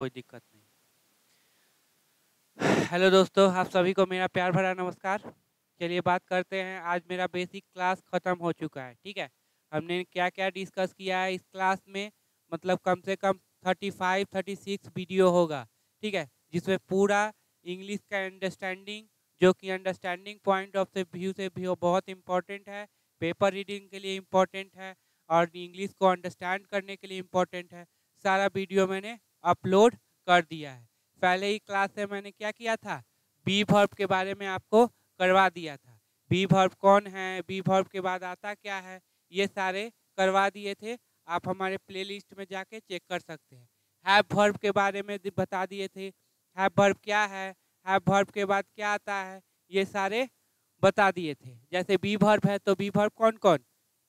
कोई दिक्कत नहीं। हेलो दोस्तों, आप सभी को मेरा प्यार भरा नमस्कार। चलिए बात करते हैं। आज मेरा बेसिक क्लास ख़त्म हो चुका है, ठीक है? हमने क्या क्या डिस्कस किया है इस क्लास में? मतलब कम से कम 35 36 वीडियो होगा, ठीक है? जिसमें पूरा इंग्लिश का अंडरस्टैंडिंग जो कि अंडरस्टैंडिंग पॉइंट ऑफ़ से व्यू से भी बहुत इंपॉर्टेंट है। पेपर रीडिंग के लिए इम्पोर्टेंट है और इंग्लिश को अंडरस्टैंड करने के लिए इम्पोर्टेंट है। सारा वीडियो मैंने अपलोड कर दिया है। पहले ही क्लास से मैंने क्या किया था? बी भर्व के बारे में आपको करवा दिया था। बी भर्व कौन है? बी भर्व के बाद आता क्या है? ये सारे करवा दिए थे। आप हमारे प्लेलिस्ट में जाके चेक कर सकते हैं। हैव भर्व के बारे में बता दिए थे। हैव भर्व क्या है? हैव भर्व के बाद क्या आता है? ये सारे बता दिए थे। जैसे बी भर्व है तो बी भर्व कौन कौन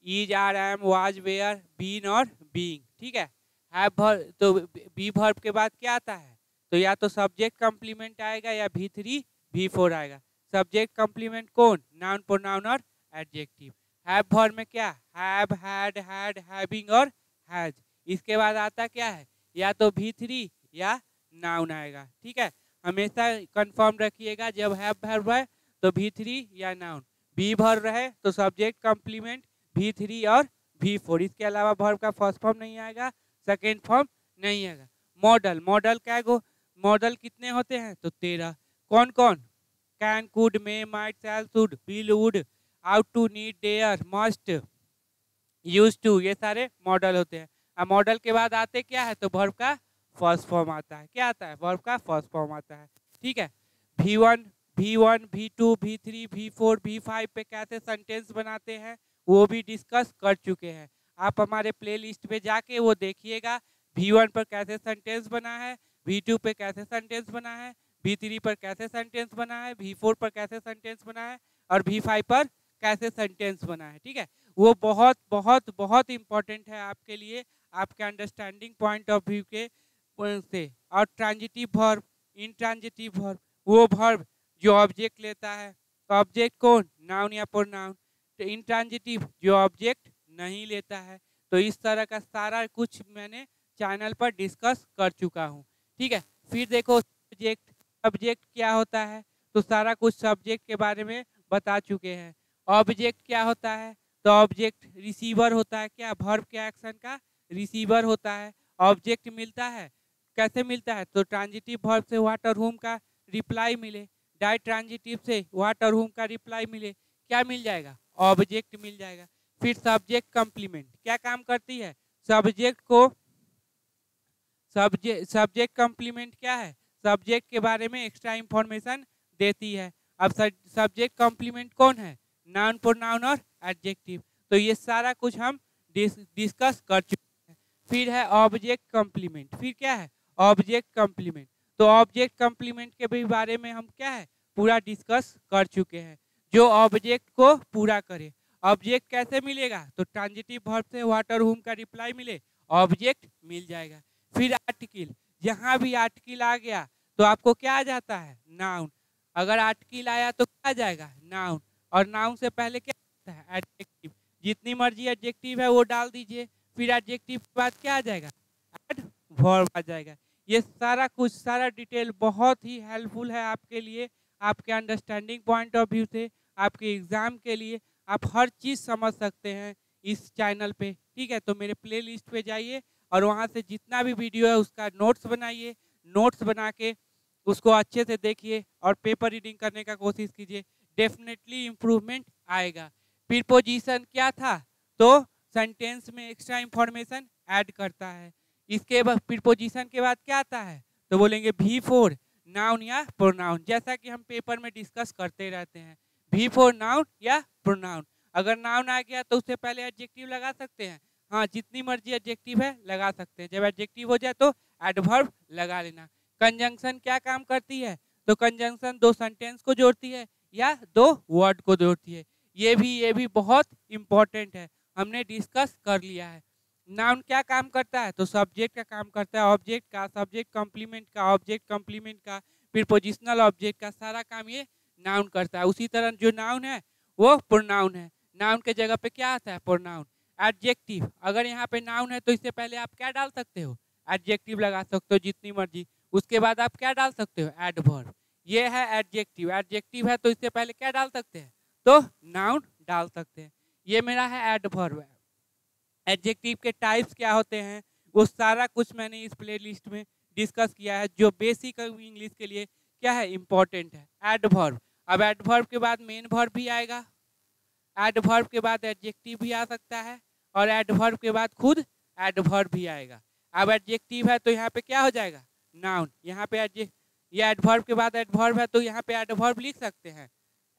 is are am was were been और बींग ठीक है? हैव भर तो बी भर्व के बाद क्या आता है? तो या तो सब्जेक्ट कम्प्लीमेंट आएगा या भी थ्री भी फोर आएगा। सब्जेक्ट कम्प्लीमेंट कौन? नाउन प्रोनाउन और एडजेक्टिव हैव भर में क्या? हैव हैड हैड हैविंग और हैज़ इसके बाद आता क्या है? या तो भी थ्री या नाउन आएगा। ठीक है? हमेशा कंफर्म रखिएगा, जब हैव भर है तो भी थ्री या नाउन बी भर रहे तो सब्जेक्ट कम्प्लीमेंट भी थ्री और भी फोर इसके अलावा भर का फ़र्स्ट फॉर्म नहीं आएगा। सेकेंड फॉर्म नहीं आएगा। मॉडल मॉडल क्या गो? मॉडल कितने होते हैं? तो तेरह। कौन कौन? Can could may might shall should will would ought to need dare must used to ये सारे मॉडल होते हैं। अब मॉडल के बाद आते क्या है? तो वर्ब का फ़र्स्ट फॉर्म आता है। क्या आता है? वर्ब का फ़र्स्ट फॉर्म आता है। ठीक है? भी one V one V two V three V four V five पे कैसे सेंटेंस बनाते हैं? वो भी डिस्कस कर चुके हैं। आप हमारे प्ले लिस्ट पे जाके वो देखिएगा। वी वन पर कैसे सेंटेंस बना है वी टू पे कैसे सेंटेंस बना है वी थ्री पर कैसे सेंटेंस बना है वी फोर पर कैसे सेंटेंस बना है और वी फाइव पर कैसे सेंटेंस बना है, ठीक है? वो बहुत बहुत बहुत इंपॉर्टेंट है आपके लिए, आपके अंडरस्टैंडिंग पॉइंट ऑफ़ व्यू के से। और transitive verb intransitive verb वो भर्व जो ऑब्जेक्ट लेता है तो ऑब्जेक्ट कौन? नाउन या प्रोनाउन तो इन ट्रांजिटिव जो ऑब्जेक्ट नहीं लेता है। तो इस तरह का सारा कुछ मैंने चैनल पर डिस्कस कर चुका हूँ। ठीक है? फिर देखो सब्जेक्ट सब्जेक्ट क्या होता है? तो सारा कुछ सब्जेक्ट के बारे में बता चुके हैं। ऑब्जेक्ट क्या होता है? तो ऑब्जेक्ट रिसीवर होता है क्या? भर्व के एक्शन का रिसीवर होता है। ऑब्जेक्ट मिलता है? कैसे मिलता है? तो ट्रांजिटिव भर्व से वाटर होम का रिप्लाई मिले। डाई ट्रांजिटिव से वाटर होम का रिप्लाई मिले। क्या मिल जाएगा? ऑब्जेक्ट मिल जाएगा। फिर सब्जेक्ट कम्प्लीमेंट क्या काम करती है? सब्जेक्ट को सब्जेक्ट सब्जेक्ट कम्प्लीमेंट क्या है? सब्जेक्ट के बारे में एक्स्ट्रा इंफॉर्मेशन देती है। अब सब्जेक्ट कम्प्लीमेंट कौन है? नाउन प्रोनाउन और एडजेक्टिव। तो ये सारा कुछ हम डिस, डिस्कस कर चुके हैं। फिर है ऑब्जेक्ट कम्प्लीमेंट फिर क्या है? ऑब्जेक्ट कम्प्लीमेंट तो ऑब्जेक्ट कम्प्लीमेंट के भी बारे में हम क्या है? पूरा डिस्कस कर चुके हैं। जो ऑब्जेक्ट को पूरा करे। ऑब्जेक्ट कैसे मिलेगा? तो ट्रांजिटिव वर्ब से वाटर होम का रिप्लाई मिले, ऑब्जेक्ट मिल जाएगा। फिर आर्टिकल, जहाँ भी आर्टिकल आ गया तो आपको क्या आ जाता है? नाउन। अगर आर्टिकल आया तो क्या आ जाएगा? नाउन। और नाउन से पहले क्या आता है? एडजेक्टिव। जितनी मर्ज़ी एडजेक्टिव है, वो डाल दीजिए। फिर एडजेक्टिव के बाद क्या आ जाएगा? एड वर्ब आ जाएगा। ये सारा कुछ, सारा डिटेल बहुत ही हेल्पफुल है आपके लिए, आपके अंडरस्टैंडिंग पॉइंट ऑफ़ व्यू से, आपके एग्ज़ाम के लिए। आप हर चीज़ समझ सकते हैं इस चैनल पे, ठीक है? तो मेरे प्ले लिस्ट पे जाइए और वहाँ से जितना भी वीडियो है उसका नोट्स बनाइए नोट्स बना के उसको अच्छे से देखिए और पेपर रीडिंग करने का कोशिश कीजिए। डेफिनेटली इम्प्रूवमेंट आएगा। प्रीपोजिशन क्या था? तो सेंटेंस में एक्स्ट्रा इंफॉर्मेशन ऐड करता है। इसके बाद प्रीपोजिशन के बाद क्या आता है? तो बोलेंगे भी फोर नाउन या प्रोनाउन जैसा कि हम पेपर में डिस्कस करते रहते हैं। भी फोर नाउन या प्रोनाउन अगर नाउन आ गया तो उससे पहले एडजेक्टिव लगा सकते हैं। हाँ जितनी मर्ज़ी एडजेक्टिव है, लगा सकते हैं। जब एडजेक्टिव हो जाए तो एडवर्ब लगा लेना। कंजंक्शन क्या काम करती है? तो कंजंक्शन दो सेंटेंस को जोड़ती है या दो वर्ड को जोड़ती है। ये भी ये भी बहुत इंपॉर्टेंट है। हमने डिस्कस कर लिया है। नाउन क्या काम करता है? तो सब्जेक्ट का काम करता है। ऑब्जेक्ट का सब्जेक्ट कम्प्लीमेंट का ऑब्जेक्ट कम्प्लीमेंट का, फिर पोजिशनल ऑब्जेक्ट का सारा काम ये नाउन करता है। उसी तरह जो नाउन है, वो प्रोनाउन है। नाउन के जगह पे क्या आता है? प्रोनाउन। एडजेक्टिव। अगर यहाँ पे नाउन है तो इससे पहले आप क्या डाल सकते हो? एडजेक्टिव लगा सकते हो जितनी मर्ज़ी। उसके बाद आप क्या डाल सकते हो? एडवर्ब। ये है एडजेक्टिव। एडजेक्टिव है तो इससे पहले क्या डाल सकते हैं? तो नाउन डाल सकते हैं। ये मेरा है एडवर्ब। एडजेक्टिव के टाइप्स क्या होते हैं? वो सारा कुछ मैंने इस प्ले लिस्ट में डिस्कस किया है, जो बेसिक इंग्लिश के लिए क्या है? इम्पोर्टेंट है। एडवर्ब। अब एडवर्ब के बाद मेन वर्ब भी आएगा। एडवर्ब के बाद एडजेक्टिव भी आ सकता है और एडवर्ब के बाद खुद एडवर्ब भी आएगा। अब एडजेक्टिव है तो यहाँ पे क्या हो जाएगा? नाउन यहाँ पे ये एडवर्ब के बाद एडवर्ब है तो यहाँ पे एडवर्ब लिख सकते हैं।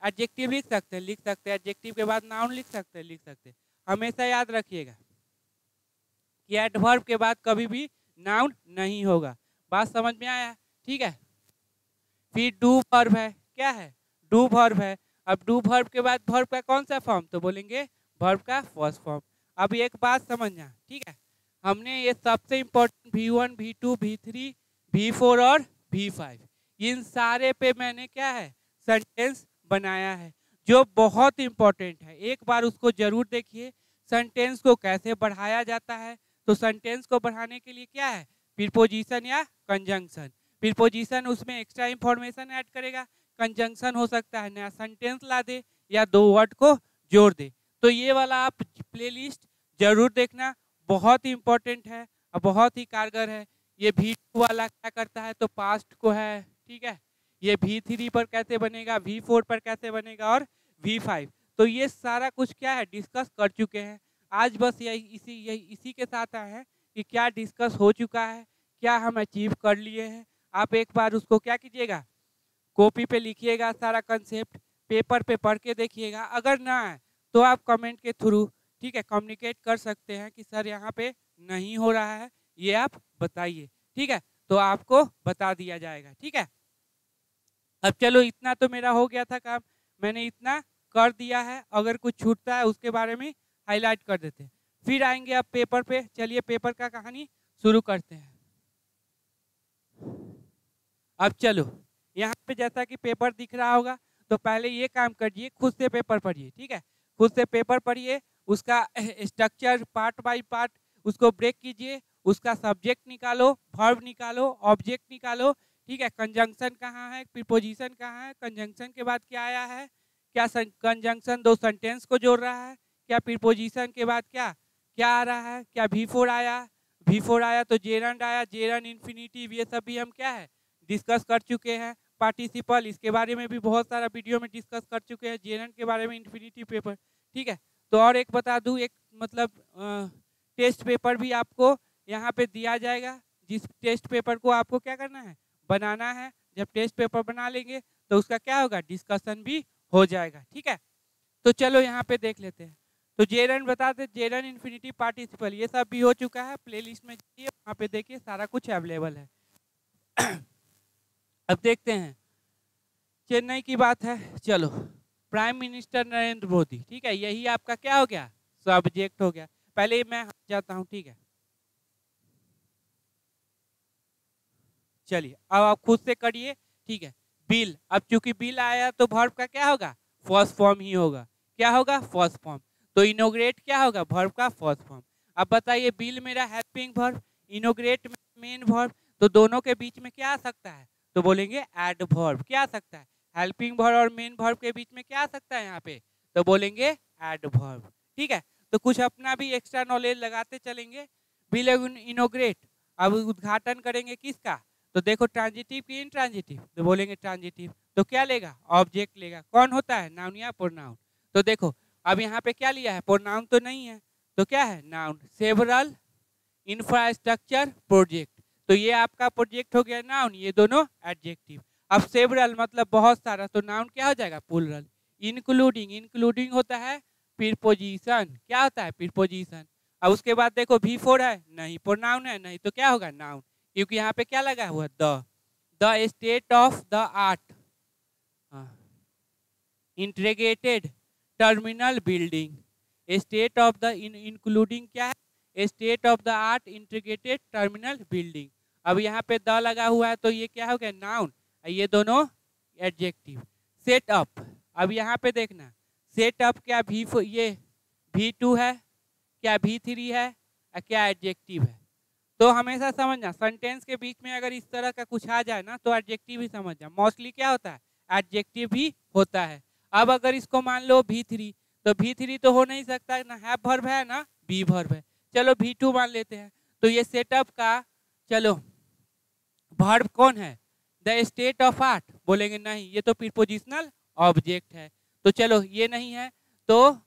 एडजेक्टिव लिख सकते हैं, लिख सकते हैं। एडजेक्टिव के बाद नाउन लिख सकते हैं, लिख सकते हैं। हमेशा याद रखिएगा कि एडवर्ब के बाद कभी भी नाउन नहीं होगा। बात समझ में आया? ठीक है? फिर डू वर्ब है। क्या है? डू भर्व है। अब डू भर्व के बाद भर्व का कौन सा फॉर्म तो बोलेंगे भर्व का फ़र्स्ट फॉर्म अब एक बात समझना, ठीक है? हमने ये सबसे important V one V two V three V four और वी फाइव इन सारे पे मैंने क्या है? सेंटेंस बनाया है, जो बहुत इंपॉर्टेंट है। एक बार उसको ज़रूर देखिए सेंटेंस को कैसे बढ़ाया जाता है। तो सेंटेंस को बढ़ाने के लिए क्या है? प्रीपोजिशन या कंजंक्शन प्रीपोजिशन उसमें एक्स्ट्रा इंफॉर्मेशन ऐड करेगा। कंजंक्शन हो सकता है, नया सेंटेंस ला दे या दो वर्ड को जोड़ दे। तो ये वाला आप प्लेलिस्ट ज़रूर देखना, बहुत ही इम्पोर्टेंट है और बहुत ही कारगर है। ये भी वाला क्या करता है? तो पास्ट को है, ठीक है? ये वी थ्री पर कैसे बनेगा? वी फोर पर कैसे बनेगा? और वी फाइव तो ये सारा कुछ क्या है? डिस्कस कर चुके हैं। आज बस यही, इसी यही, इसी के साथ आए हैं कि क्या डिस्कस हो चुका है, क्या हम अचीव कर लिए हैं। आप एक बार उसको क्या कीजिएगा? कॉपी पे लिखिएगा सारा कंसेप्ट पेपर पे पढ़ के देखिएगा। अगर ना आए तो आप कमेंट के थ्रू ठीक है कम्युनिकेट कर सकते हैं कि सर यहाँ पे नहीं हो रहा है, ये आप बताइए, ठीक है? तो आपको बता दिया जाएगा, ठीक है? अब चलो, इतना तो मेरा हो गया था काम, मैंने इतना कर दिया है, अगर कुछ छूटता है उसके बारे में हाईलाइट कर देते हैं। फिर आएँगे अब पेपर पे, चलिए पेपर का कहानी शुरू करते हैं। अब चलो यहाँ पे जैसा कि पेपर दिख रहा होगा तो पहले ये काम करिए, खुद से पेपर पढ़िए, ठीक है? खुद से पेपर पढ़िए, उसका स्ट्रक्चर पार्ट बाय पार्ट उसको ब्रेक कीजिए, उसका सब्जेक्ट निकालो वर्ब निकालो ऑब्जेक्ट निकालो, ठीक है? कंजंक्शन कहाँ है? प्रिपोजिशन कहाँ है? कंजंक्शन के बाद क्या आया है? क्या कंजंक्शन दो सेंटेंस को जोड़ रहा है? क्या प्रिपोजिशन के बाद क्या? क्या आ रहा है? क्या वी फोर आया? वी फोर आया तो जेरंड आया जेरन इन्फिनिटिव ये सब भी हम क्या है? डिस्कस कर चुके हैं। पार्टिसिपल इसके बारे में भी बहुत सारा वीडियो में डिस्कस कर चुके हैं जेरन के बारे में इन्फिनिटिव पेपर ठीक है? तो और एक बता दूँ, एक मतलब टेस्ट पेपर भी आपको यहाँ पे दिया जाएगा, जिस टेस्ट पेपर को आपको क्या करना है? बनाना है। जब टेस्ट पेपर बना लेंगे तो उसका क्या होगा? डिस्कशन भी हो जाएगा, ठीक है? तो चलो यहाँ पे देख लेते हैं। तो जेरन बता दे जेरन इन्फिनिटी पार्टिसिपल ये सब भी हो चुका है। प्ले लिस्ट में जाइए, वहाँ पे देखिए, सारा कुछ अवेलेबल है। अब देखते हैं। चेन्नई की बात है, चलो। प्राइम मिनिस्टर नरेंद्र मोदी, ठीक है? यही आपका क्या हो गया? सब्जेक्ट हो गया। पहले मैं जाता हूँ, ठीक है? चलिए, अब आप खुद से करिए, ठीक है? बिल अब चूँकि बिल आया तो भर्व का क्या होगा? फ़र्स्ट फॉर्म ही होगा। क्या होगा? फ़र्स्ट फॉर्म तो इनोग्रेट क्या होगा? भर्व का फ़र्स्ट फॉर्म अब बताइए बिल मेरा helping verb inaugurate main verb तो दोनों के बीच में क्या आ सकता है? तो बोलेंगे एड वर्ब क्या आ सकता है? हेल्पिंग वर्ब और मेन वर्ब के बीच में क्या आ सकता है यहाँ पे? तो बोलेंगे एड वर्ब ठीक है? तो कुछ अपना भी एक्स्ट्रा नॉलेज लगाते चलेंगे। बिल इनोग्रेट अब उद्घाटन करेंगे किसका? तो देखो ट्रांजिटिव की इन ट्रांजिटिव तो बोलेंगे ट्रांजिटिव तो क्या लेगा? ऑब्जेक्ट लेगा। कौन होता है? नाउन या प्रोनाउन तो देखो, अब यहाँ पे क्या लिया है? प्रोनाउन तो नहीं है तो क्या है? नाउन सेवरल इंफ्रास्ट्रक्चर प्रोजेक्ट तो ये आपका प्रोजेक्ट हो गया नाउन ये दोनों एडजेक्टिव अब सेवरल मतलब बहुत सारा तो नाउन क्या हो जाएगा? पुलरल इंक्लूडिंग इंक्लूडिंग होता है प्रीपोजिशन क्या होता है प्रीपोजिशन अब उसके बाद देखो वी फोर है, नहीं प्रोनाउन है, नहीं तो क्या होगा? नाउन क्योंकि यहाँ पे क्या लगा हुआ? The the state of the art integrated terminal building state of the including क्या है? State of the art integrated terminal building अब यहाँ पे द लगा हुआ है तो ये क्या हो गया? नाउन ये दोनों एडजेक्टिव सेट अप अब यहाँ पे देखना। सेट अप क्या भी ये भी टू है, क्या भी थ्री है और क्या एडजेक्टिव है? तो हमेशा समझना सेंटेंस के बीच में अगर इस तरह का कुछ आ जाए ना तो एडजेक्टिव ही समझना। मोस्टली क्या होता है? एडजेक्टिव भी होता है। अब अगर इसको मान लो भी थ्री तो भी थ्री तो हो नहीं सकता ना। हैव भर्व है ना? बी भर्व है। चलो भी टू मान लेते हैं। तो ये सेटअप का, चलो। भर्व कौन है? द स्टेट ऑफ़ आर्ट बोलेंगे नहीं, ये तो प्रिपोजिशनल ऑब्जेक्ट है। तो चलो, ये नहीं है तो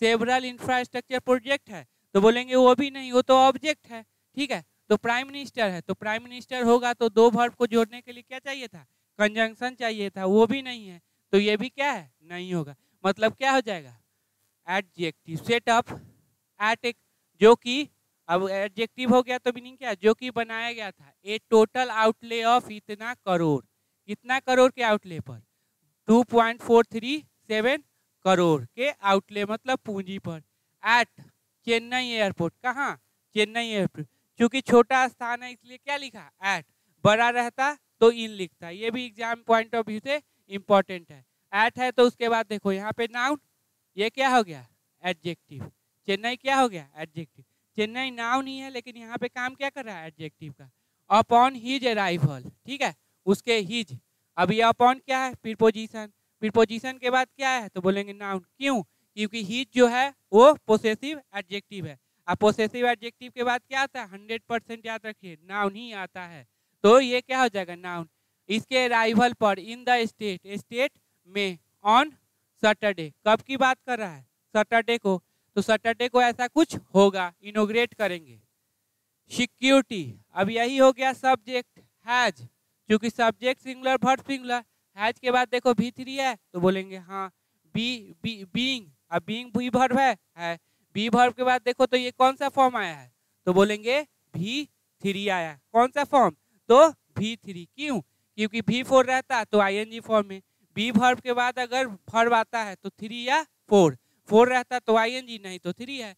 सेवरल इंफ्रास्ट्रक्चर प्रोजेक्ट है। तो बोलेंगे वो भी नहीं, वो तो ऑब्जेक्ट है। ठीक है तो प्राइम मिनिस्टर है। तो प्राइम मिनिस्टर होगा तो दो वर्ब को जोड़ने के लिए क्या चाहिए था? कंजंक्शन चाहिए था, वो भी नहीं है। तो ये भी क्या है? नहीं होगा। मतलब क्या हो जाएगा? एडजेक्टिव सेटअप एट एक जो कि अब एडजेक्टिव हो गया तो मीनिंग क्या जो कि बनाया गया था। ए टोटल आउटले ऑफ़ इतना करोड़। कितना करोड़ के आउटले पर। 2.437 करोड़ के आउटले मतलब पूंजी पर। एट चेन्नई एयरपोर्ट कहाँ? चेन्नई एयरपोर्ट क्योंकि छोटा स्थान है, इसलिए क्या लिखा? एट बड़ा रहता तो इन लिखता। ये भी एग्ज़ाम पॉइंट ऑफ़ व्यू से इंपॉर्टेंट है। एट है तो उसके बाद देखो यहाँ पे नाउन ये क्या हो गया? एडजेक्टिव चेन्नई क्या हो गया? एडजेक्टिव चेन्नई नाउन नहीं है, लेकिन यहाँ पे काम क्या कर रहा है एडजेक्टिव का? अपॉन हिज अराइवल ठीक है? उसके हिज अब ये अपॉन क्या है? प्रीपोजिशन प्रीपोजिशन के बाद क्या है? तो बोलेंगे नाउन क्यों? क्योंकि हिज जो है, वो पोसेसिव एडजेक्टिव है। अब पोसेसिव एडजेक्टिव के बाद क्या आता है? हंड्रेड परसेंट याद रखिए नाउन ही आता है। तो ये क्या हो जाएगा? नाउन इसके अराइवल पर इन द स्टेट स्टेट में ऑन सैटरडे कब की बात कर रहा है? सैटरडे को तो सैटरडे को ऐसा कुछ होगा इनोग्रेट करेंगे। सिक्योरिटी अब यही हो गया सब्जेक्ट हैज़ क्योंकि subject singular verb singular has के बाद देखो भी थ्री है तो बोलेंगे हाँ बी बी बीइंग अब बीइंग भी भर्व है है बी भर्व के बाद देखो तो ये कौन सा फॉर्म आया है? तो बोलेंगे, भी थ्री आया, कौन सा फॉर्म तो भी थ्री क्यों? क्योंकि भी फोर रहता तो आई एन जी फॉर्म में बी भर्व के बाद अगर भर्व आता है तो थ्री या फोर फोर रहता तो आई एन जी नहीं तो थ्री है।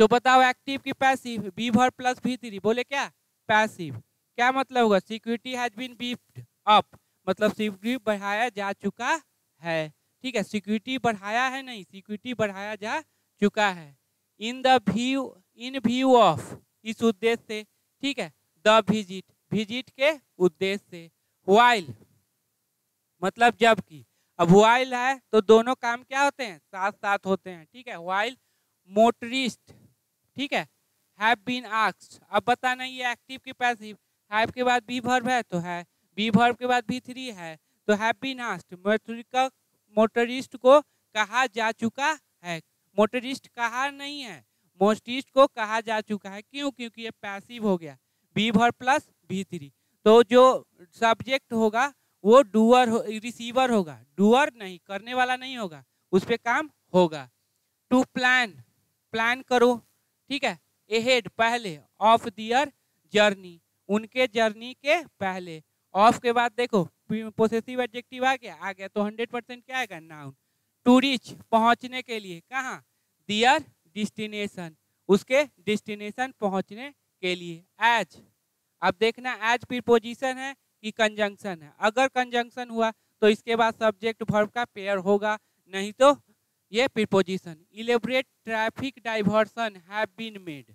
तो बताओ एक्टिव की passive be verb plus V three बोले क्या? पैसिव क्या मतलब होगा? Security has been beefed up मतलब सिक्योरिटी बढ़ाया जा चुका है। ठीक है सिक्योरिटी बढ़ाया है नहीं सिक्योरिटी बढ़ाया जा चुका है। In the view in view of इस उद्देश्य से। ठीक है द विज़िट विज़िट के उद्देश्य से। वाइल मतलब जब की। अब वाइल है तो दोनों काम क्या होते हैं? साथ साथ होते हैं, ठीक है? वाइल मोटरिस्ट ठीक है? हैव बीन आक्स्ड अब बताना ये एक्टिव की पैसिव हैव के बाद बी भर्व है तो है। बी भर्व के बाद बी थ्री है तो हैव बीन आस्क्ड का मोटरिस्ट को कहा जा चुका है। मोटरिस्ट कहा नहीं है। मोटरिस्ट को कहा जा चुका है। क्यों? क्योंकि ये पैसिव हो गया। बी भर प्लस बी थ्री तो जो सब्जेक्ट होगा वो डूअर हो, रिसीवर होगा। डूअर नहीं करने वाला नहीं होगा। उस पर काम होगा। टू प्लान प्लान करो। ठीक है? एहेड पहले ऑफ़ दियर जर्नी उनके जर्नी के पहले। ऑफ़ के बाद देखो पोसेसिव एडजेक्टिव आ गया। आ गया तो हंड्रेड परसेंट क्या आएगा? नाउन टू रिच पहुँचने के लिए। कहाँ? दियर डिस्टिनेशन उसके डिस्टिनेशन पहुँचने के लिए। एज अब देखना एज प्रीपोजिशन है। कि कंजंक्शन है। अगर कंजंक्शन हुआ तो इसके बाद सब्जेक्ट वर्ब का पेयर होगा, नहीं तो ये preposition elaborate traffic diversion have been made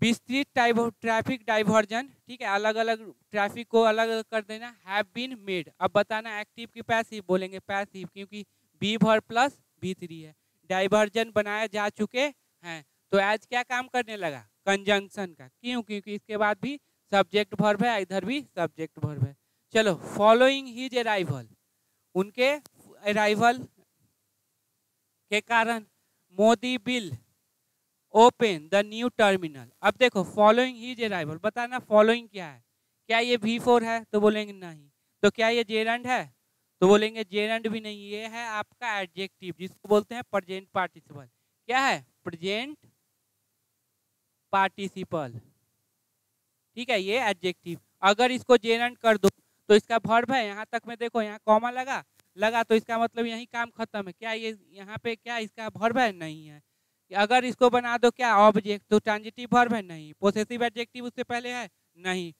विस्तृत टाइप ट्रैफ़िक डाइवर्जन ठीक है अलग अलग ट्रैफ़िक को अलग अलग कर देना हैव बीन मेड अब बताना एक्टिव की पैसिव बोलेंगे पैसिव क्योंकि be verb plus V three है। डाइवर्जन बनाया जा चुके हैं। तो एज क्या काम करने लगा? कंजंक्शन का। क्यों? क्योंकि इसके बाद भी सब्जेक्ट भर्व है, इधर भी सब्जेक्ट भर्व है। चलो फॉलोइंग हिज अराइवल उनके अराइवल के कारण Modi will open the new terminal अब देखो फॉलोइंग हिज अराइवल बताना फॉलोइंग क्या है? क्या ये वी फोर है? तो बोलेंगे नहीं। तो क्या ये जेरंड है? तो बोलेंगे जेरंड भी नहीं, ये है आपका एडजेक्टिव जिसको बोलते हैं प्रेजेंट पार्टिसिपल क्या है? प्रेजेंट पार्टिसिपल ठीक है, ये एडजेक्टिव अगर इसको जेरेंट कर दो तो इसका भर्व है, यहाँ तक में देखो, यहाँ कॉमा लगा लगा तो इसका मतलब यही काम खत्म है। क्या ये यहाँ पे क्या इसका भर्व है? नहीं है। अगर इसको बना दो, क्या ऑब्जेक्ट तो ट्रांजिटिव भर्व है? नहीं। पोसेसिव एडजेक्टिव उससे पहले है? नहीं।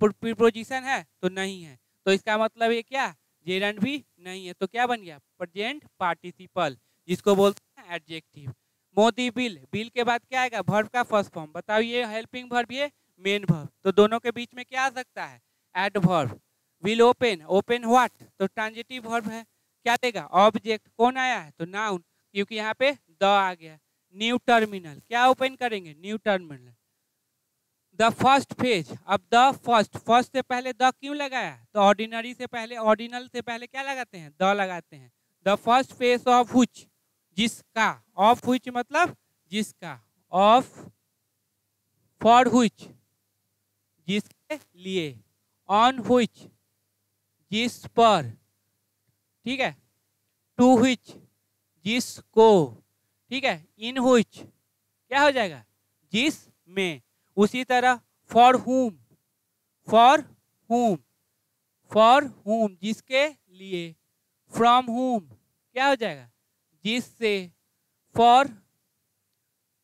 प्रीपोजिशन है? तो नहीं है। तो इसका मतलब ये क्या? जेरेंट भी नहीं है। तो क्या बन गया? प्रेजेंट पार्टिसिपल जिसको बोलते हैं एडजेक्टिव मोदी बिल। बिल के बाद क्या आएगा? भर्व का फ़र्स्ट फॉर्म बताओ, ये हेल्पिंग वर्ब ये मेन वर्ब तो दोनों के बीच में क्या आ सकता है? Adverb will open open what तो ट्रांजिटिव वर्ब है। क्या देगा? ऑब्जेक्ट कौन आया है? तो नाउन क्योंकि यहाँ पे द आ गया। न्यू टर्मिनल क्या ओपन करेंगे? New terminal the first phase अब द फ़र्स्ट फ़र्स्ट से पहले द क्यों लगाया? तो ऑर्डिनरी से पहले ऑर्डिनल से पहले क्या लगाते हैं? द लगाते हैं। The first phase of which जिसका ऑफ़ हुच मतलब जिसका ऑफ़ फॉर हुच जिसके लिए ऑन हुच जिस पर, ठीक है? टू हुच जिसको, ठीक है? इन हुच क्या हो जाएगा? जिस में, उसी तरह फॉर हुम फॉर हुम फॉर हुम जिसके लिए फ्रॉम हुम क्या हो जाएगा? जिससे फॉर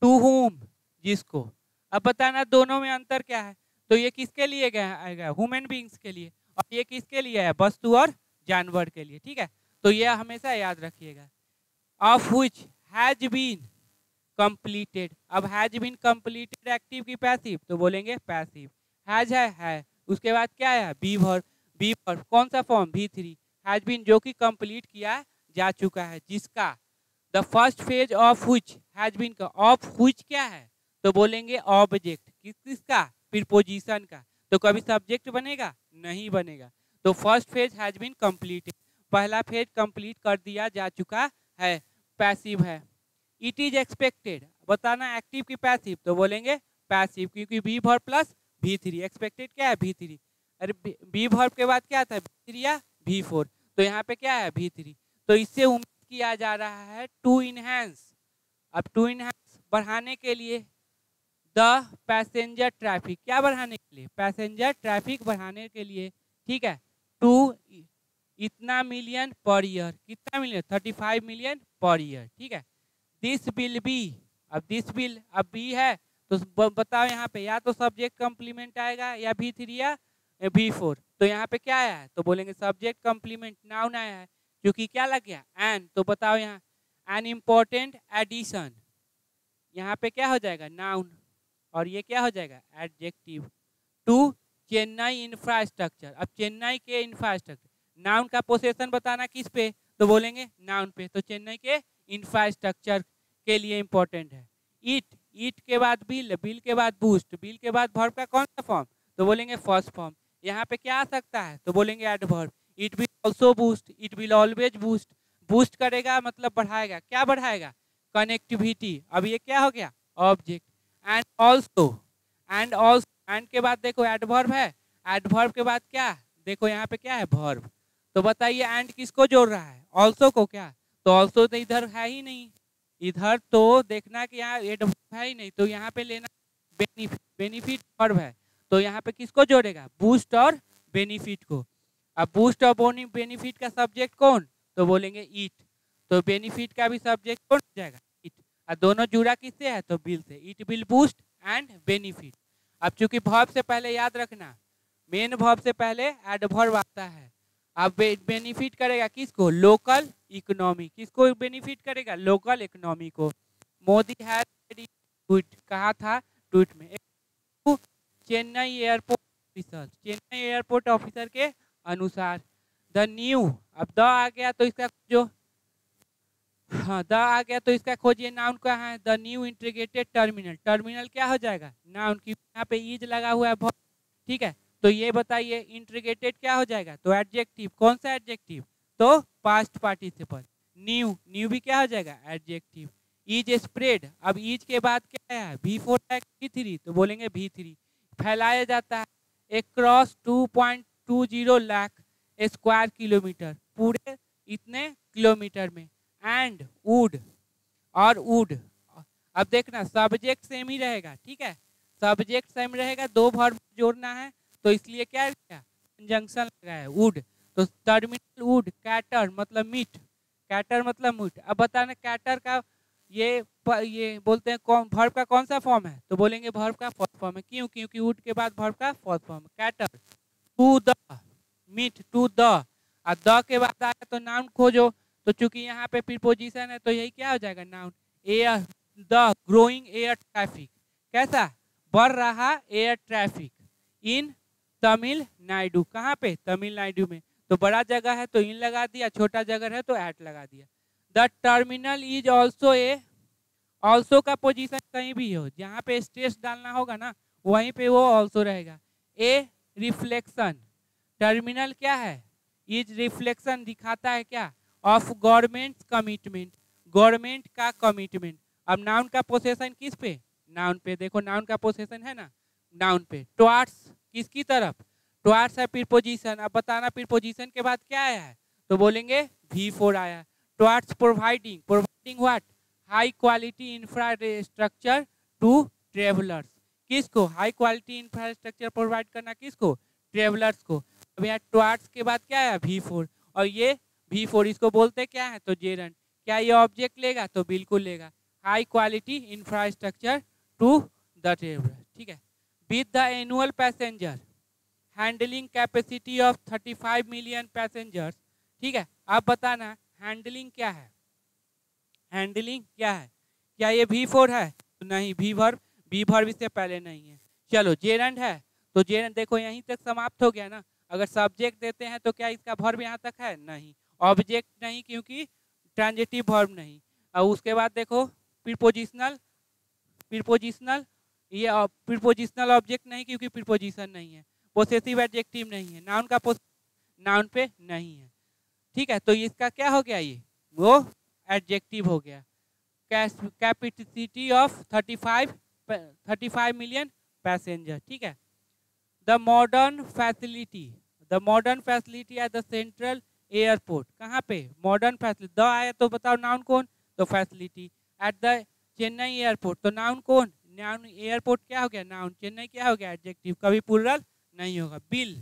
टू हुम जिसको। अब बताना दोनों में अंतर क्या है? तो ये किसके लिए गया ह्यूमन बींग्स के लिए। और ये किसके लिए है? वस्तु और जानवर के लिए, ठीक है? तो ये हमेशा याद रखिएगा। Of which has been completed अब हैज़ बीन कंप्लीटेड एक्टिव की पैसिव तो बोलेंगे पैसिव हैज़ है है। उसके बाद क्या है? बी भर बी भर कौन सा form V three has been जो कि कंप्लीट किया जा चुका है, जिसका the first phase of which has been का ऑफ़ हुच क्या है? तो बोलेंगे ऑब्जेक्ट किस किसका? प्रिपोजिशन का। तो कभी सब्जेक्ट बनेगा? नहीं बनेगा। तो first phase has been completed पहला फ़ेज़ कंप्लीट कर दिया जा चुका है। पैसिव है। इट इज़ एक्सपेक्टेड बताना एक्टिव की पैसिव तो बोलेंगे पैसिव क्योंकि बी भर प्लस भी थ्री एक्सपेक्टेड क्या है? भी थ्री अरे बी भर के बाद क्या था भी थ्री या भी फोर तो यहाँ पे क्या है? भी थ्री तो इससे उम्मीद किया जा रहा है टू इनहेंस अब टू इनहेंस बढ़ाने के लिए द पैसेंजर ट्रैफ़िक क्या बढ़ाने के लिए? पैसेंजर ट्रैफ़िक बढ़ाने के लिए, ठीक है टू इतना मिलियन पर ईयर कितना million thirty five million per year ठीक है। दिस बिल बी अब दिस बिल अब बी है तो बताओ यहाँ पे, या तो सब्जेक्ट कम्प्लीमेंट आएगा, या बी थ्री या बी फोर तो यहाँ पे क्या आया है? तो बोलेंगे सब्जेक्ट कम्प्लीमेंट नाउन आया है। क्योंकि क्या लग गया? एन तो बताओ यहाँ। एन इम्पोर्टेंट एडिशन यहाँ पे क्या हो जाएगा? नाउन और ये क्या हो जाएगा? एडजेक्टिव टू चेन्नई इंफ्रास्ट्रक्चर अब चेन्नई के इंफ्रास्ट्रक्चर नाउन का पोसेशन बताना किस पे? तो बोलेंगे नाउन पे। तो चेन्नई के इंफ्रास्ट्रक्चर के लिए इम्पोर्टेंट है। ईट ईट के बाद बिल बिल के बाद बूस्ट बिल के बाद भर्व का कौन सा फॉर्म तो बोलेंगे फ़र्स्ट फॉर्म यहाँ पे क्या आ सकता है? तो बोलेंगे adverb it will also boost it will always boost boost करेगा मतलब बढ़ाएगा। क्या बढ़ाएगा? कनेक्टिविटी अब ये क्या हो गया? Object and also and also and के बाद देखो एडवर्ब है। एडवर्ब के बाद क्या? देखो यहाँ पे क्या है? भर्व तो बताइए एंड किसको जोड़ रहा है? ऑल्सो को क्या? तो ऑल्सो तो इधर है ही नहीं। इधर तो देखना कि यहाँ एड है ही नहीं। तो यहाँ पे लेना बेनिफिट बेनिफिट वर्ब है। तो यहाँ पे किसको जोड़ेगा? बूस्ट और बेनिफिट को। अब बूस्ट और बेनिफिट का सब्जेक्ट कौन? तो बोलेंगे ईट तो बेनिफिट का भी सब्जेक्ट कौन? हो जाएगा इट और दोनों जुड़ा किससे है? तो बिल से. It will boost and benefit अब चूँकि भव से पहले याद रखना मेन भव से पहले एडवर्ब आता है। अब बेनिफिट करेगा किसको? लोकल इकोनॉमी किसको बेनिफिट करेगा? लोकल इकोनॉमी को। मोदी है ट्वीट कहा था? ट्वीट में। Chennai airport officer Chennai airport officer के अनुसार। द न्यू अब द आ गया तो इसका जो हाँ द आ गया तो इसका खोजिए नाउन क्या है the new integrated terminal terminal क्या हो जाएगा? नाउन की यहाँ पे ईज लगा हुआ है ठीक है? तो ये बताइए इंटीग्रेटेड क्या हो जाएगा? तो एडजेक्टिव कौन सा एडजेक्टिव तो पास्ट पार्टिसिपल न्यू न्यू भी क्या हो जाएगा? एडजेक्टिव ईज स्प्रेड अब ईज के बाद क्या है? भी फोर थ्री तो बोलेंगे थ्री फैलाया जाता है। एक cross two point two zero lakh square kilometre पूरे इतने किलोमीटर में। एंड वुड और वुड अब देखना सब्जेक्ट सेम ही रहेगा, ठीक है? सब्जेक्ट सेम रहेगा, दो भर जोड़ना है तो इसलिए क्या लिया कंजंक्शन लगा है वुड तो टर्मिनल वुड कैटर मतलब मीट कैटर मतलब मीट अब बताना कैटर का ये ये बोलते हैं कौन भर्व का कौन सा फॉर्म है? तो बोलेंगे भर्व का फ़र्स्ट फॉर्म है। क्यों? क्योंकि वुड के बाद भर्व का first form cater to the meet to the और द के बाद आया तो नाउन खोजो। तो चूँकि यहाँ पे प्रीपोजिशन है तो यही क्या हो जाएगा noun air the growing air traffic कैसा? बढ़ रहा एयर ट्रैफ़िक इन तमिलनाडु कहाँ पे? तमिलनाडु में। तो बड़ा जगह है तो इन लगा दिया, छोटा जगह है तो एट लगा दिया। The terminal is also a also का पोजीशन कहीं भी हो, जहाँ पे स्ट्रेस डालना होगा ना, वहीं पे वो ऑल्सो रहेगा। ए रिफ्लेक्शन टर्मिनल क्या है? इज़ रिफ्लेक्शन दिखाता है क्या? ऑफ़ गवर्नमेंट कमिटमेंट गवर्नमेंट का कमिटमेंट अब नाउन का पोसेशन किस पे? नाउन पे. देखो नाउन का पोसेशन है ना? नाउन पे. टुआर्ड्स किसकी तरफ़? टुआर्ड्स है प्रीपोजिशन अब बताना प्रीपोजिशन के बाद क्या आया है? तो बोलेंगे वी फोर आया towards providing providing what high quality infrastructure to travellers किसको? हाई क्वालिटी इंफ्रास्ट्रक्चर प्रोवाइड करना किसको? ट्रेवलर्स को। अब यहाँ टुआर्ड्स के बाद क्या है? वी फोर और ये वी फोर इसको बोलते क्या है? तो जेरन क्या ये ऑब्जेक्ट लेगा? तो बिल्कुल लेगा। High quality infrastructure to the traveller ठीक है? With the annual passenger handling capacity of 35 million passengers ठीक है? अब बताना हैंडलिंग क्या है? हैंडलिंग क्या है? क्या ये वी फोर है? तो नहीं वी भर भी भर इससे पहले नहीं है। चलो जेरंड है। तो जेरंड देखो, यहीं तक समाप्त हो गया ना। अगर सब्जेक्ट देते हैं तो क्या इसका भर्व यहाँ तक है? नहीं। ऑब्जेक्ट नहीं, क्योंकि ट्रांजिटिव भर्व नहीं। और उसके बाद देखो प्रिपोजिशनल प्रिपोजिशनल ये प्रिपोजिशनल ऑब्जेक्ट नहीं, क्योंकि प्रिपोजिशन नहीं है। पोसेसिव एडजेक्टिव नहीं है। नाउन का नाउन पे नहीं है। ठीक है तो इसका क्या हो गया ये? वो एडजेक्टिव हो गया। कैपेसिटी ऑफ़ 35 35 मिलियन पैसेंजर ठीक है? The modern facility the modern facility at the central airport कहाँ पे? मॉडर्न फैसिलिटी द आया तो बताओ नाउन कौन? तो facility at the Chennai airport तो नाउन कौन? नाउन एयरपोर्ट क्या हो गया? नाउन चेन्नई क्या हो गया? एडजेक्टिव कभी प्लूरल नहीं होगा। बिल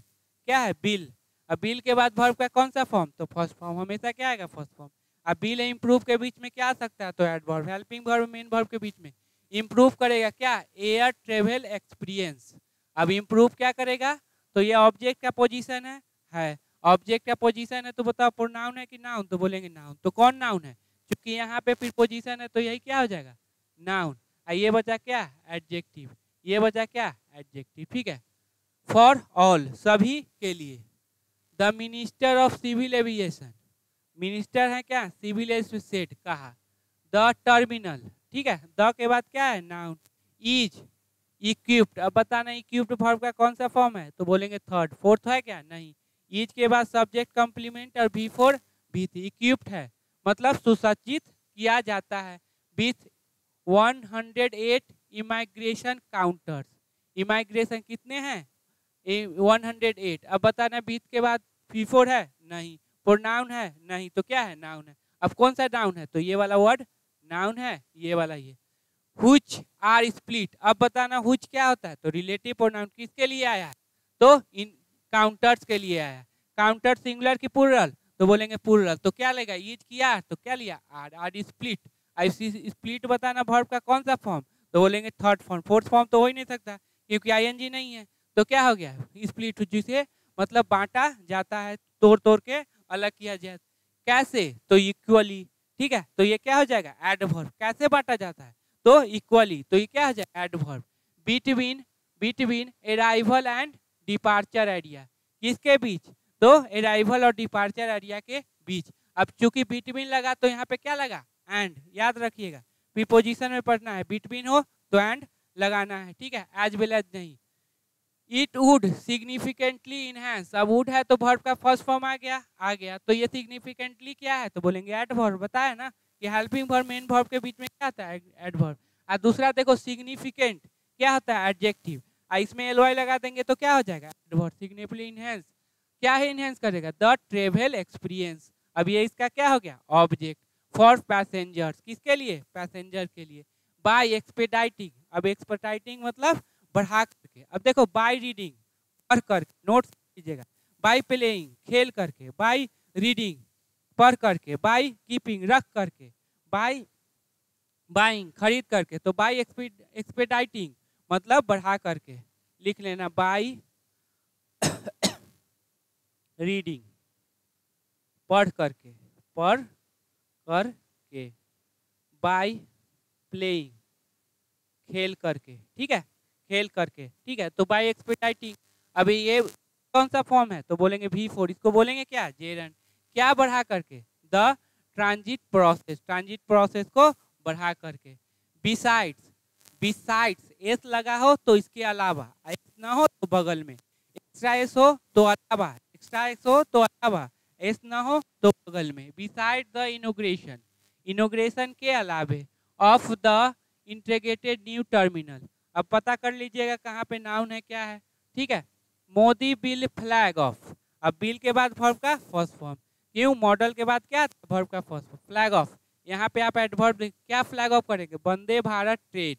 क्या है बिल अब बिल के बाद वर्ब का कौन सा फॉर्म तो फ़र्स्ट फॉर्म हमेशा क्या आएगा? फ़र्स्ट फॉर्म अब बिल इम्प्रूव के बीच में क्या आ सकता है? तो adverb helping verb main verb के बीच में। इम्प्रूव करेगा क्या? एयर ट्रेवल एक्सपीरियंस अब इम्प्रूव क्या करेगा? तो ये ऑब्जेक्ट का पोजीशन है है। ऑब्जेक्ट का पोजीशन है तो बताओ प्रोनाउन है कि नाउन तो बोलेंगे नाउन तो कौन नाउन है? क्योंकि यहाँ पे फिर पोजीशन है तो यही क्या हो जाएगा? नाउन और ये बचा क्या? एडजेक्टिव ये बचा क्या? एडजेक्टिव ठीक है। फॉर ऑल सभी के लिए। The minister of civil aviation minister है क्या? सिविल एसोसिएट कहा। द टर्मिनल ठीक है? द के बाद क्या है? नाउन इज़ इक्विप्ड अब बताना इक्विप्ड फॉर्म का कौन सा फॉर्म है? तो बोलेंगे थर्ड फोर्थ है क्या? नहीं. इज़ के बाद सब्जेक्ट कम्प्लीमेंट और बी फोर भी थी इक्विप्ड है. मतलब सुसज्जित किया जाता है. विथ 108 इमाइग्रेशन काउंटर्स इमाइग्रेशन कितने हैं? 108 अब बताना बीत के बाद फीफोर है? नहीं. नाउन है? नहीं. तो क्या है? नाउन है. अब कौन सा नाउन है? तो ये वाला वर्ड नाउन है, ये वाला ये। Which are split. अब बताना हुच क्या होता है? तो रिलेटिव प्रोनाउन किसके लिए आया है? तो इन काउंटर्स के लिए आया काउंटर सिंगुलर की पुरल तो बोलेंगे पुरल तो क्या लेगा? ईज किया तो क्या लिया? आर आर स्प्लिट स्प्लिट बताना वर्ब का कौन सा फॉर्म तो बोलेंगे थर्ड फॉर्म फोर्थ फॉर्म तो हो ही नहीं सकता, क्योंकि आईएनजी नहीं है। तो क्या हो गया? स्प्लिट जिसे मतलब बांटा जाता है तोड़ तोड़ के अलग किया जाए। कैसे? तो इक्वली ठीक है? तो ये क्या हो जाएगा? एडवर्ब कैसे बांटा जाता है? तो इक्वली तो ये क्या हो जाएगा adverb between between arrival and departure area किसके बीच? तो अराइवल और डिपार्चर एरिया के बीच. अब चूँकि बिटवीन लगा तो यहाँ पे क्या लगा? एंड याद रखिएगा। प्रीपोजिशन में पढ़ना है। बिटवीन हो तो एंड लगाना है। ठीक है? एज वेल एज नहीं। इट वुड सिग्निफिकेंटली इनहेंस अब वुड है तो वर्ब का फ़र्स्ट फॉर्म आ गया आ गया। तो ये सिग्निफिकेंटली क्या है? तो बोलेंगे एड वर्ब बताया ना कि हेल्पिंग वर्ब मेन वर्ब के बीच में क्या आता है? वर्ब और दूसरा देखो सिग्निफिकेंट क्या होता है? एडजेक्टिव और इसमें एल वाई लगा देंगे तो क्या हो जाएगा? एडवर्ब सिग्निफिकली इनहेंस क्या है? इनहेंस करेगा। द ट्रेवल एक्सपीरियंस अब ये इसका क्या हो गया? ऑब्जेक्ट फॉर पैसेंजर्स किसके लिए? पैसेंजर के लिए। बाय एक्सपेडाइटिंग अब एक्सपेडाइटिंग मतलब बढ़ा करके। अब देखो बाय रीडिंग पढ़ करके नोट्स कीजिएगा। बाय प्लेइंग खेल करके बाय रीडिंग पढ़ करके बाय कीपिंग रख करके बाय बाइंग खरीद करके तो बाय एक्सपेडाइटिंग मतलब बढ़ा करके, लिख लेना बाय रीडिंग पढ़ करके, पढ़ कर के बाय प्लेइंग खेल करके, ठीक है? खेल करके, ठीक है? तो बाई एक्सपेटाइटिंग अभी ये कौन सा फॉर्म है? तो बोलेंगे वी फोर इसको बोलेंगे क्या? जेरन क्या बढ़ा करके? The transit process transit process को बढ़ा करके। बिसाइड्स बिसाइड्स एस लगा हो तो इसके अलावा एस ना हो तो बगल में। एक्स्ट्रा एस हो तो अलावा एक्स्ट्रा एस हो तो अलावा एस ना हो तो बगल में। बिसाइड द इनोग्रेशन इनोग्रेशन के अलावे of the integrated new terminal अब पता कर लीजिएगा कहाँ पे नाउन है, क्या है। ठीक है? Modi will flag off. अब बिल के बाद वर्ब का फ़र्स्ट फॉर्म क्यों? मॉडल के बाद क्या? वर्ब का फ़र्स्ट फॉर्म फ्लैग ऑफ़ यहाँ पे आप एडवर्ब क्या फ्लैग ऑफ़ करेंगे? वंदे भारत ट्रेन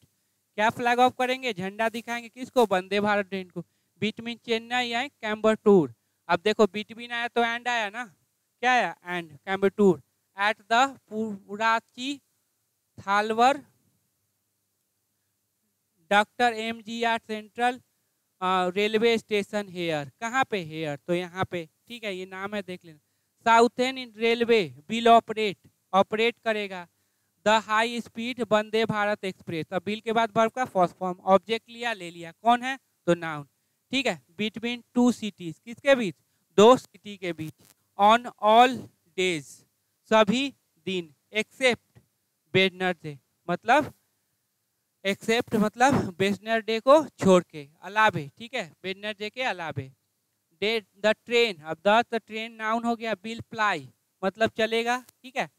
क्या फ्लैग ऑफ़ करेंगे? झंडा दिखाएँगे किसको? वंदे भारत ट्रेन को। बिटवीन चेन्नई या कैम्बर टूर अब देखो बिटवीन आया तो एंड आया ना? क्या आया? And Coimbatore at the Puratchi Thalaivar doctor M G R central railway station here. कहाँ पे हेयर? तो यहाँ पे। ठीक है, ये नाम है, देख लेना। Southern railway, will operate. Operate करेगा। The high speed Vande Bharat express. अब बिल के बाद वर्ब का फ़र्स्ट फॉर्म ऑब्जेक्ट लिया, ले लिया। कौन है? तो नाउन। ठीक है, बिटवीन टू सिटीज़। किसके बीच? दो सिटी के बीच। On all days. सभी दिन। एक्सेप्ट। वेडनसडे मतलब एक्सेप्ट मतलब वेस्टनर डे को छोड़ के, अलावे, ठीक है? वेस्टनर डे के अलावे। डे, द ट्रेन, अब द ट्रेन नाउन हो गया बिल प्लाई मतलब चलेगा, ठीक है?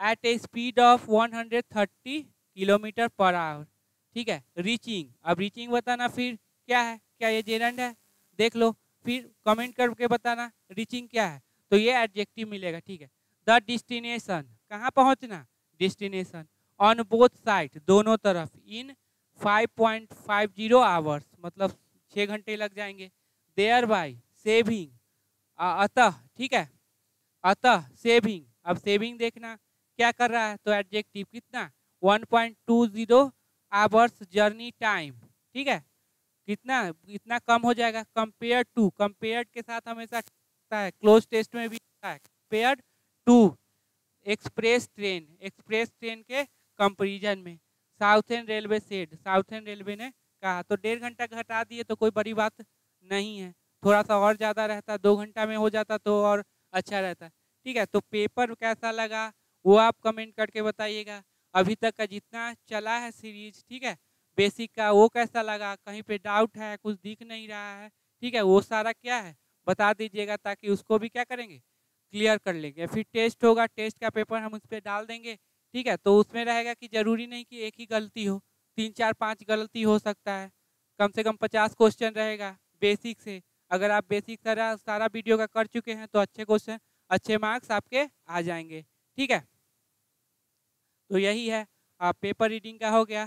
At a speed of 130 kilometre per hour, ठीक है? रीचिंग, अब रीचिंग बताना फिर क्या है? क्या ये जेरंड है? देख लो, फिर कमेंट करके बताना, रीचिंग क्या है? तो ये एडजेक्टिव मिलेगा, ठीक है? द डिस्टिनेशन, कहाँ पहुँचना? डेस्टिनेशन। ऑन बोथ साइड दोनों तरफ़ इन 5.50 आवर्स मतलब छः घंटे लग जाएँगे। देयर बाय सेविंग अतः, ठीक है? अतः सेविंग अब सेविंग देखना, क्या कर रहा है? तो एडजेक्टिव कितना? 1.20 आवर्स जर्नी टाइम ठीक है? कितना, इतना कम हो जाएगा। कंपेयर टू कंपेयर के साथ हमेशा है। क्लोज टेस्ट में भी है। Compare to express train express train के कंपेरिजन में। Southern railway said southern railway ने कहा तो डेढ़ घंटा घटा दिए तो कोई बड़ी बात नहीं है। थोड़ा सा और ज़्यादा रहता, दो घंटा में हो जाता तो और अच्छा रहता। ठीक है तो पेपर कैसा लगा, वो आप कमेंट करके बताइएगा। अभी तक का जितना चला है सीरीज़ ठीक है बेसिक का वो कैसा लगा? कहीं पे डाउट है, कुछ दिख नहीं रहा है, ठीक है, वो सारा क्या है, बता दीजिएगा ताकि उसको भी क्या करेंगे? क्लियर कर लेंगे। फिर टेस्ट होगा टेस्ट का पेपर हम उस पर डाल देंगे। ठीक है तो उसमें रहेगा कि ज़रूरी नहीं कि एक ही गलती हो, तीन चार पाँच गलती हो सकता है। कम से कम पचास क्वेश्चन रहेगा बेसिक से। अगर आप बेसिक सारा सारा वीडियो का कर चुके हैं तो अच्छे क्वेश्चन अच्छे मार्क्स आपके आ जाएँगे। ठीक है? तो यही है। आप पेपर रीडिंग का हो गया।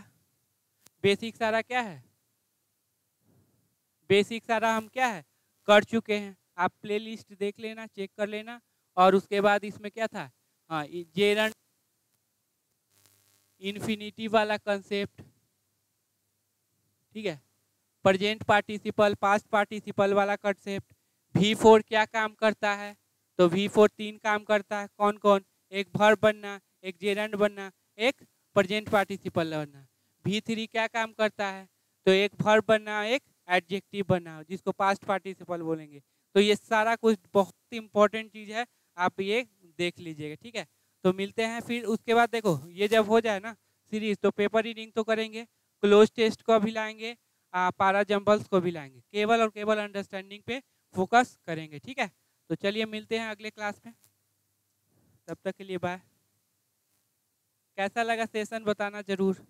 बेसिक सारा क्या है? बेसिक सारा हम क्या है? कर चुके हैं। आप प्ले लिस्ट देख लेना चेक कर लेना, और उसके बाद इसमें क्या था? हाँ जेरन इन्फिनिटी वाला कंसेप्ट ठीक है? प्रजेंट पार्टिसिपल पास्ट पार्टिसिपल वाला कंसेप्ट वी फोर क्या काम करता है? तो वी फोर तीन काम करता है। कौन कौन एक भर बनना, एक जेरंड बनना, एक प्रजेंट पार्टिसिपल बनना। वी थ्री क्या काम करता है? तो एक भर बनना, एक एडजेक्टिव बनना, जिसको पास्ट पार्टिसिपल बोलेंगे। तो ये सारा कुछ बहुत इंपॉर्टेंट चीज़ है, आप ये देख लीजिएगा, ठीक है? तो मिलते हैं फिर उसके बाद देखो, ये जब हो जाए ना सीरीज़ तो पेपर रीडिंग तो करेंगे क्लोज टेस्ट को भी लाएँगे पारा जम्बल्स को भी लाएँगे, केवल और केवल अंडरस्टैंडिंग पे फोकस करेंगे, ठीक है? तो चलिए मिलते हैं अगले क्लास में। तब तक के लिए बाय कैसा लगा सेशन बताना ज़रूर।